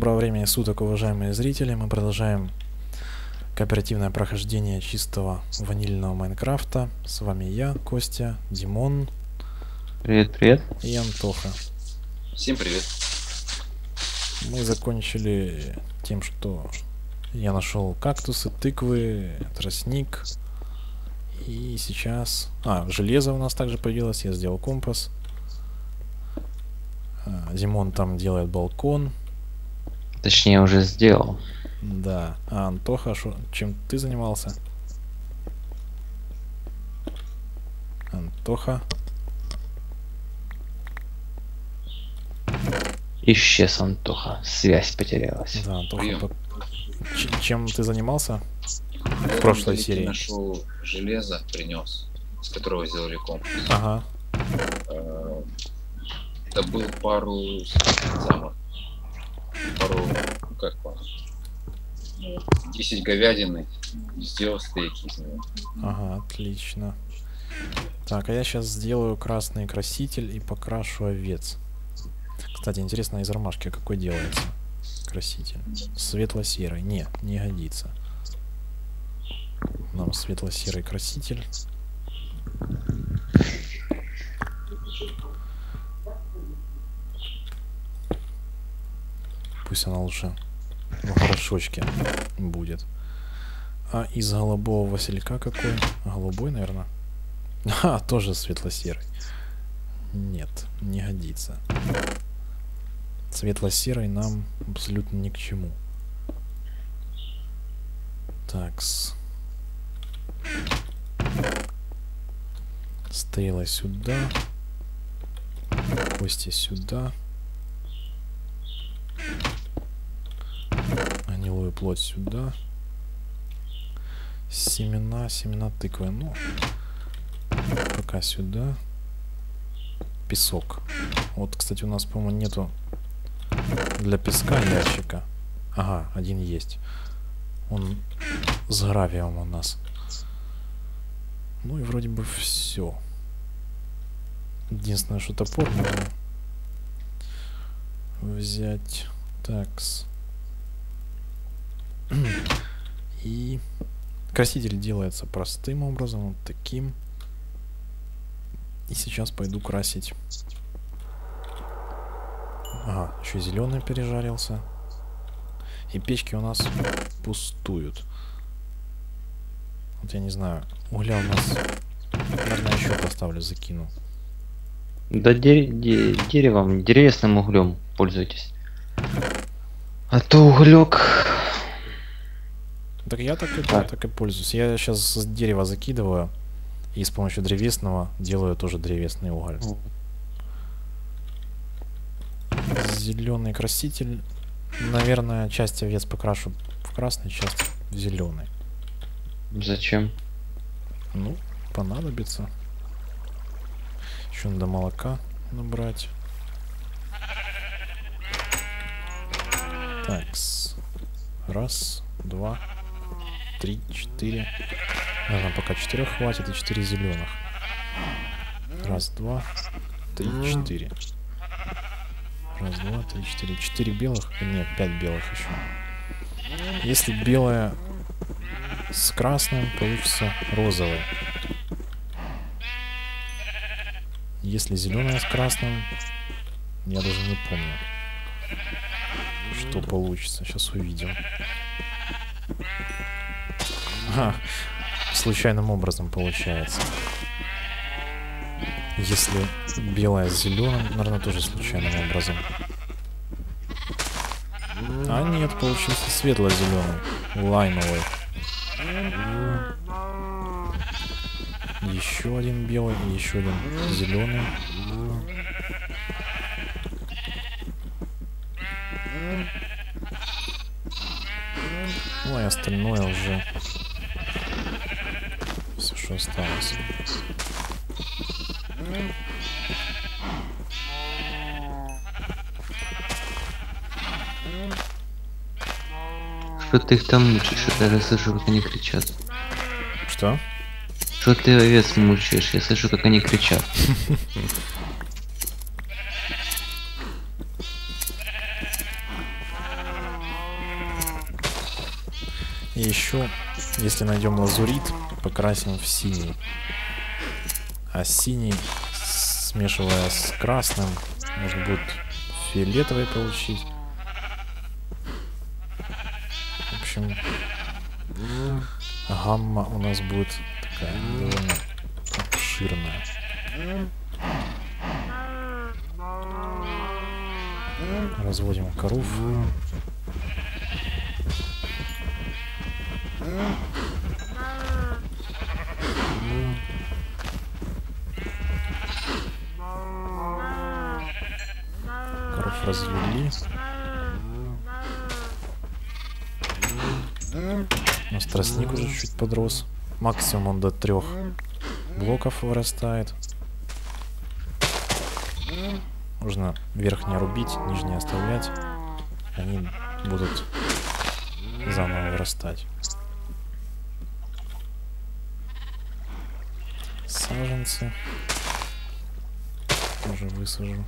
Доброго времени суток, уважаемые зрители. Мы продолжаем кооперативное прохождение чистого ванильного Майнкрафта. С вами я, Костя, Димон Привет, привет. и Антоха. Всем привет. Мы закончили тем, что я нашел кактусы, тыквы, тростник. И сейчас... А, железо у нас также появилось, я сделал компас. А, Димон там делает балкон. Точнее, уже сделал. Да. А Антоха, шо- чем ты занимался? Антоха. Исчез Антоха. Связь потерялась. Да, Антоха. По- чем ты занимался? В прошлой серии. Нашел железо, принес, из которого сделали компас. Ага. Э, Добыл пару самых, пару, как пару, 10 говядины, сделал стейки. Ага, отлично. Так, а я сейчас сделаю красный краситель и покрашу овец. Кстати, интересно, из ромашки какой делается краситель? Светло-серый. Не, не годится. Нам светло-серый краситель. Пусть она лучше в горшочке будет. А из голубого василька какой? Голубой, наверное. А, тоже светло-серый. Нет, не годится. Светло-серый нам абсолютно ни к чему. Такс. Стрела сюда. Кости сюда. Гнилую плоть сюда. Семена, семена тыквы. Ну, пока сюда. Песок. Вот, кстати, у нас, по-моему, нету для песка ящика. Ага, один есть. Он с гравием у нас. Ну и вроде бы все. Единственное, что топор можно взять. Такс. И краситель делается простым образом, вот таким. И сейчас пойду красить. Ага, еще зеленый пережарился. И печки у нас пустуют. Вот я не знаю, угля у нас, наверное, еще поставлю, закину. Да де- де- деревом, древесным углем пользуйтесь. А то углек. Так я так и, А. так и пользуюсь. Я сейчас с дерева закидываю и с помощью древесного делаю тоже древесный уголь. Зеленый краситель. Наверное, часть овец покрашу в красный, часть в зеленый. Зачем? Ну, понадобится. Еще надо молока набрать. Такс. Раз, два, три, четыре. Наверное, пока четырех хватит и четыре зеленых. Раз, два, три, четыре. Раз, два, три, четыре. Четыре белых. Нет, пять белых еще. Если белая с красным, получится розовый. Если зеленая с красным, я даже не помню, что получится. Сейчас увидим. А, случайным образом получается. Если белая с зеленым, наверное, тоже случайным образом. А нет, получился светло-зеленый, лаймовый. Еще один белый еще один зеленый. Ну и остальное уже осталось. Что ты их там мучаешь? Я даже слышу, как они кричат. Что? Что ты овец мучаешь? Я слышу, как они кричат. И еще, если найдем лазурит, покрасим в синий. А синий, смешивая с красным, можно будет фиолетовый получить. В общем, гамма у нас будет такая довольно обширная. Разводим коров. Коров развели. У нас тростник уже чуть подрос. Максимум он до трех блоков вырастает. Нужно верхнее рубить, нижнее оставлять. Они будут заново вырастать. Саженцы. Тоже высажу.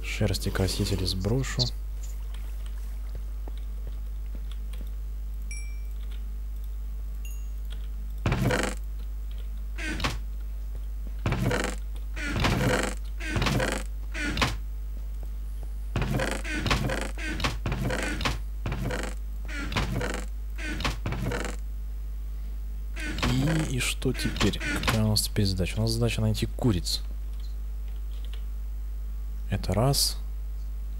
Шерсти красители сброшу. И, и что теперь? Какая у нас теперь задача? У нас задача найти куриц. Это раз.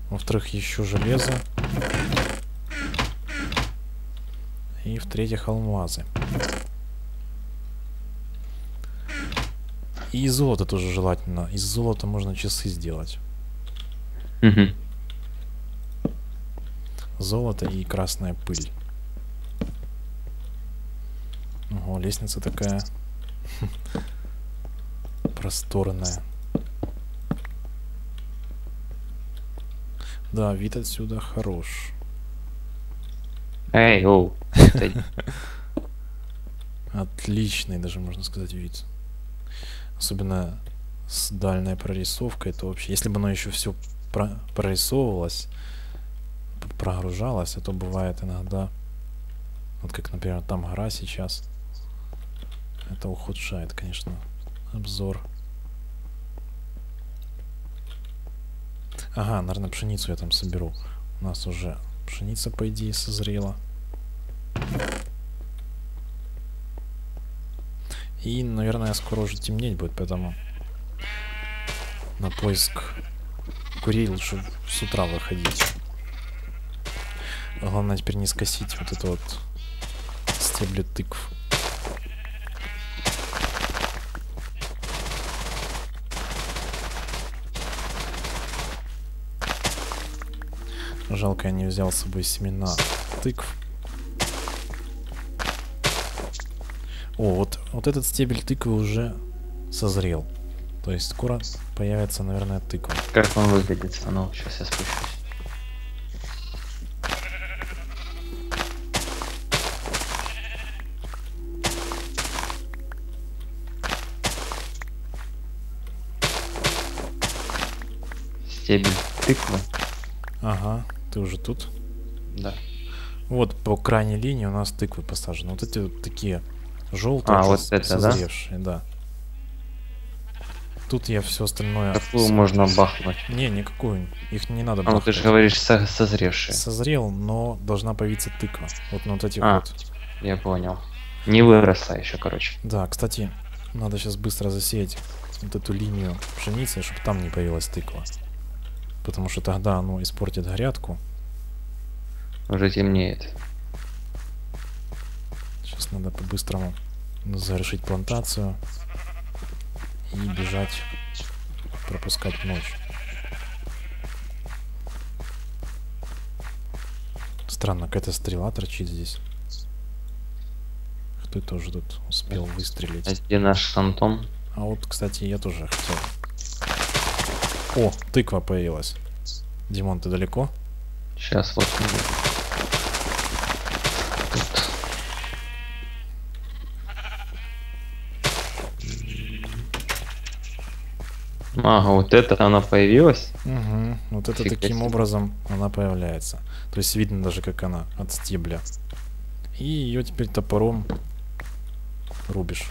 Во-вторых, еще железо. И в-третьих, алмазы. И золото тоже желательно. Из золота можно часы сделать. Мгм. Золото и красная пыль. Лестница такая просторная. Да, вид отсюда хорош. Эй, оу. Отличный даже, можно сказать, вид. Особенно с дальней прорисовкой, это вообще... Если бы оно еще все прорисовывалось, п- прогружалось, а то бывает иногда... Вот как, например, там гора сейчас. Это ухудшает, конечно, обзор. Ага, наверное, пшеницу я там соберу. У нас уже пшеница, по идее, созрела. И, наверное, скоро уже темнеть будет, поэтому на поиск курей лучше с утра выходить. Главное теперь не скосить вот это вот стебли тыкв. Жалко, я не взял с собой семена тыкв. О, вот, вот этот стебель тыквы уже созрел. То есть скоро появится, наверное, тыква. Как он выглядит? А ну, сейчас я спущусь. Стебель тыквы. Ага, ты уже тут. Да. Вот по крайней линии у нас тыквы посажены. Вот эти вот такие желтые, А, вот это, да? созревшие, да. Тут я все остальное... Какую можно бахнуть? Не, никакую. Их не надо А, ну ты же говоришь со- созревшие. Созрел, но должна появиться тыква. Вот на вот этих А. вот. Я понял. Не выросла еще, короче. Да, кстати, надо сейчас быстро засеять вот эту линию пшеницы, чтобы там не появилась тыква. Потому что тогда оно испортит грядку. Уже темнеет. Сейчас надо по-быстрому завершить плантацию и бежать пропускать ночь. Странно, какая-то стрела торчит здесь. Кто это уже тут успел А выстрелить? где наш Антон? А вот, кстати, я тоже хотел. О, тыква появилась. Димон, ты далеко? Сейчас вот. Тут. Ага, вот это она появилась? Угу. Вот это Фига таким себе. образом она появляется. То есть видно даже, как она от стебля. И ее теперь топором рубишь.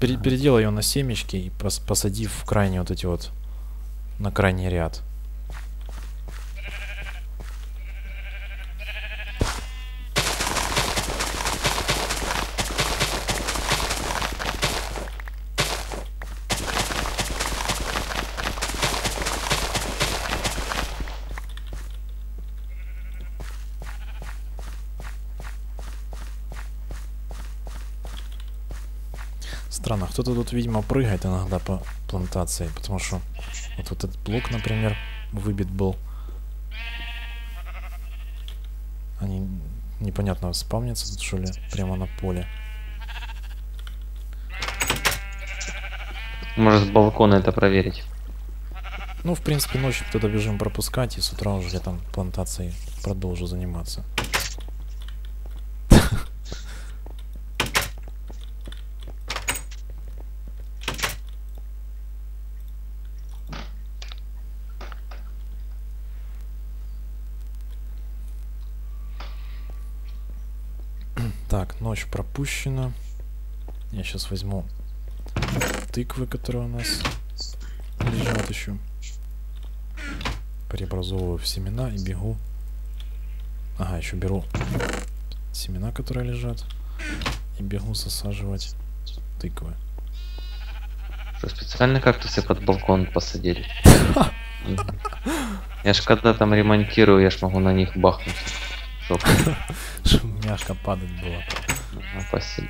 Пере- переделай ее на семечки и пос- посадив в крайне вот эти вот на крайний ряд. Странно, кто-то тут, видимо, прыгает иногда по плантации, потому что вот, вот этот блок, например, выбит был. Они непонятно спавнятся тут, что ли, прямо на поле. Может с балкона это проверить. Ну, в принципе, ночью туда бежим пропускать, и с утра уже я там плантацией продолжу заниматься. Так, ночь пропущена. Я сейчас возьму тыквы, которые у нас лежат еще. Преобразовываю в семена и бегу. Ага, еще беру семена, которые лежат. И бегу засаживать тыквы. Что, специально кактусы под балкон посадили? Я ж когда там ремонтирую, я ж могу на них бахнуть. Мягко падать было. Ага, Спасибо.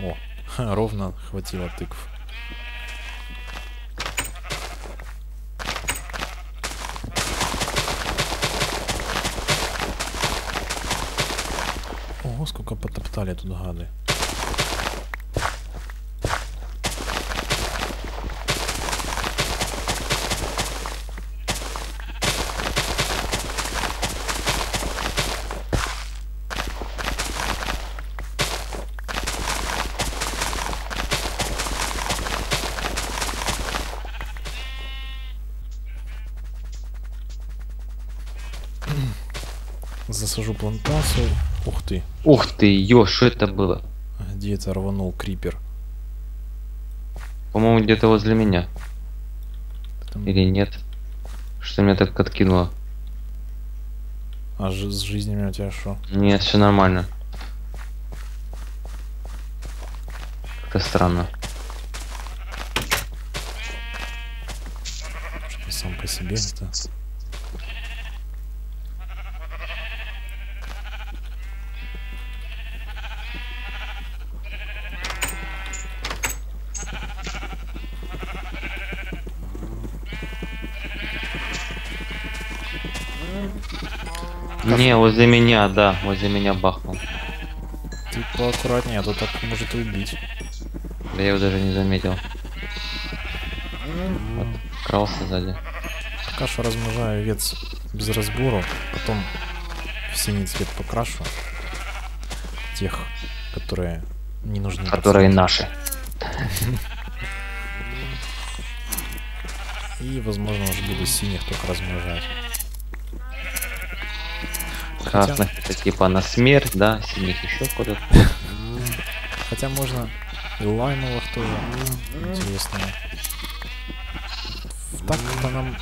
О, ровно хватило тыкв. Ого, сколько потоптали тут гады. Засажу плантацию. Ух ты, Ух ты, ё, что это было? где это рванул крипер? По-моему, где-то возле меня. Там- Или нет? Что меня так откинуло? А с жизнями у тебя что? Нет, все нормально. Как-то странно. Что сам по себе это? Не, возле меня, да, возле меня бахнул. Ты поаккуратнее, а то так может и убить. Да я его даже не заметил. Вот, крался сзади. Что размножаю овец без разбору, потом в синий цвет покрашу тех, которые не нужны. Которые наши. И, возможно, уже буду синих только размножать. Красных это типа на смерть, да, синих еще куда-то. Хотя можно и лаймовых тоже. Интересно. Так-то нам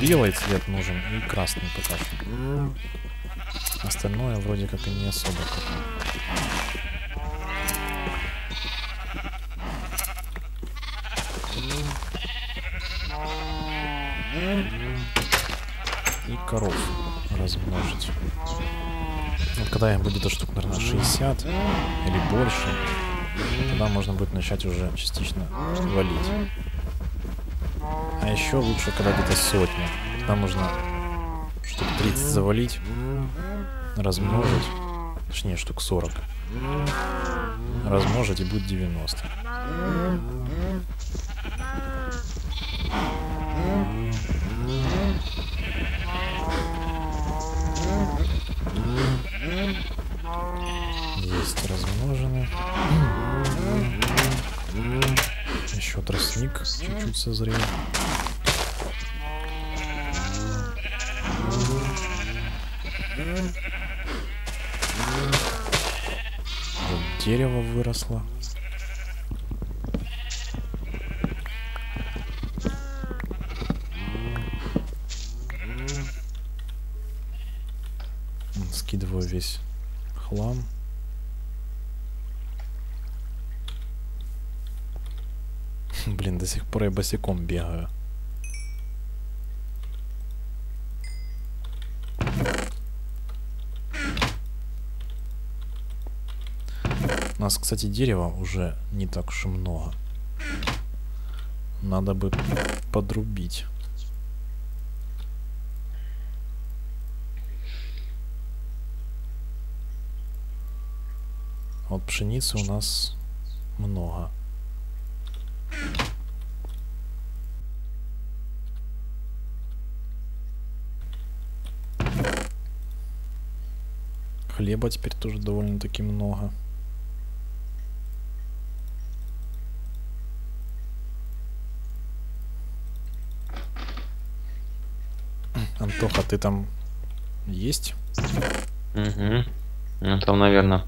белый цвет нужен и красный пока что. Остальное вроде как и не особо. И коров размножить. Вот когда их будет где-то штук, наверное, 60 или больше, тогда можно будет начать уже частично валить. А еще лучше, когда где-то сотня. Тогда можно штук 30 завалить, размножить, точнее штук 40. Размножить и будет 90. Чуть-чуть созрел. Вот дерево выросло. Скидываю весь хлам. Блин, до сих пор я босиком бегаю. У нас, кстати, дерева уже не так уж и много. Надо бы подрубить. Вот пшеницы у нас много. Хлеба теперь тоже довольно-таки много. Антоха, ты там есть? Угу. Ну там, наверное,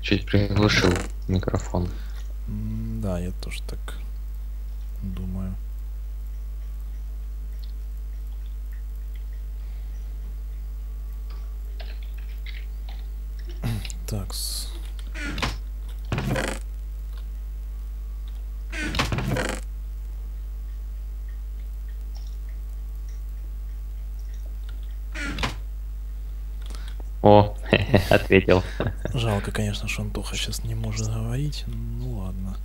чуть приглушил микрофон. Да, я тоже так думаю. Так. О, ответил. Жалко, конечно, что Антоха сейчас не может говорить. Ну ладно.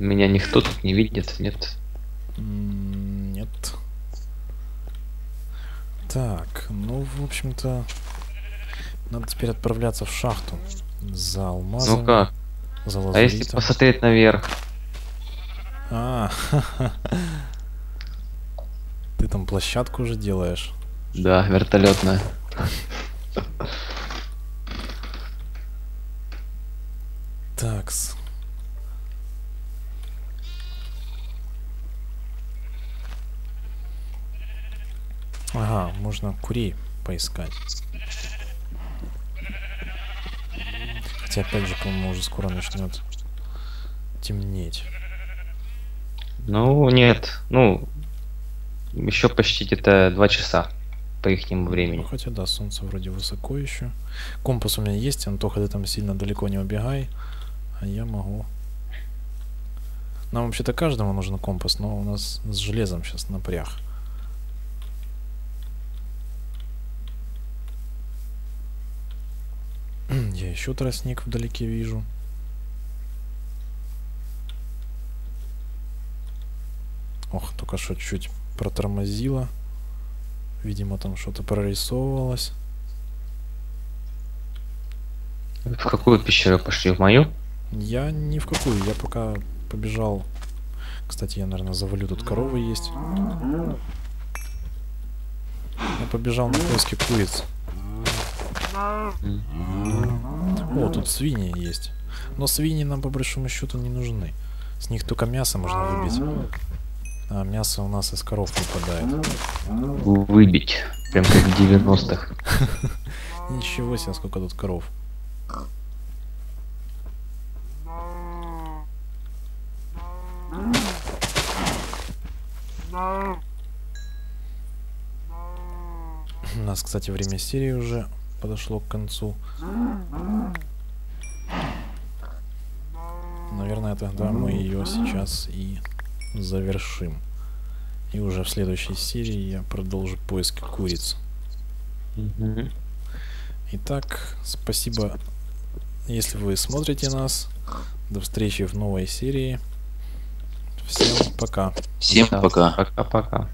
Меня никто тут не видит, нет? Нет. Так, ну, в общем-то, надо теперь отправляться в шахту за алмазом. Ну-ка, за а если посмотреть наверх? А, Ты там площадку уже делаешь? Да, вертолетная. Такс. Ага, можно курей поискать. Хотя, опять же, по-моему, уже скоро начнет темнеть. Ну, нет. Ну, еще почти где-то два часа по ихнему Ну, времени. хотя да, солнце вроде высоко еще. Компас у меня есть, Антоха, ты там сильно далеко не убегай. А я могу. Нам вообще-то каждому нужен компас, но у нас с железом сейчас напряг. Я еще тростник вдалеке вижу. Ох, только что чуть протормозило. Видимо, там что-то прорисовывалось. В какую пещеру пошли? В мою? Я ни в какую, я пока побежал. Кстати, я, наверное, завалю, тут коровы есть. Я побежал на поиски куриц. О, тут свиньи есть. Но свиньи нам по большому счету не нужны. С них только мясо можно выбить. А мясо у нас из коров выпадает. Выбить. Прям как в 90-х. Ничего себе, сколько тут коров. У нас, кстати, время серии уже подошло к концу. Наверное, тогда мы ее сейчас и завершим. И уже в следующей серии я продолжу поиск куриц. Итак, спасибо, если вы смотрите нас. До встречи в новой серии. Всем пока. Всем пока. Пока-пока.